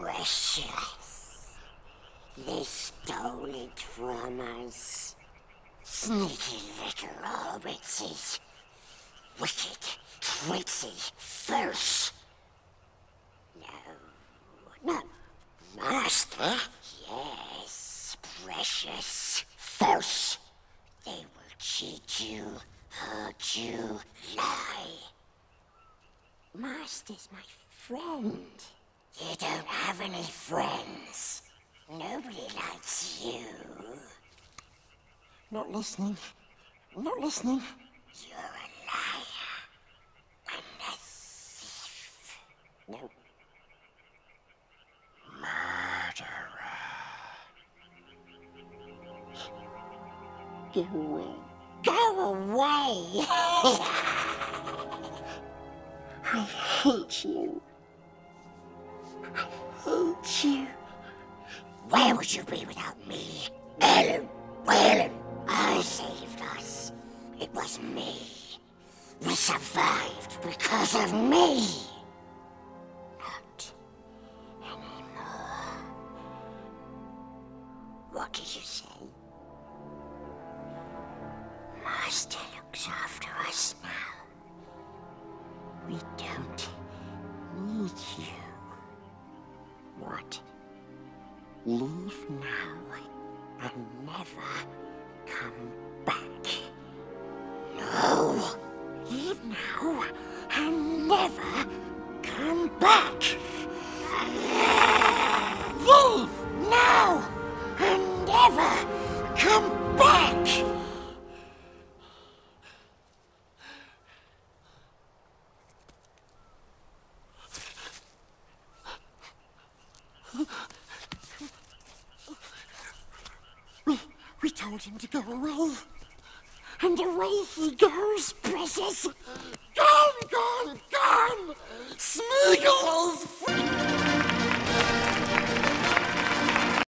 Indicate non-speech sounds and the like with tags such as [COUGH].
precious. They stole it from us. Sneaky little hobbitses. Wicked, tricksy, fierce. No, no. Master? Yes, precious, fierce. They will cheat you, hurt you, lie. Master's my friend. You don't have any friends. Nobody likes you. Not listening. Not listening. You're a liar. And a thief. No. Murderer. Go away. Go [LAUGHS] away! I hate you. Where would you be without me? Gollum, Gollum, I saved us. It was me. We survived because of me. Not anymore. What did you say? Master looks after us now. We don't Leave now and never come back. No. Leave now and never come back. Leave now and never come back. We told him to go away. And away he goes, precious. Gone, gone, gone! Smeagol's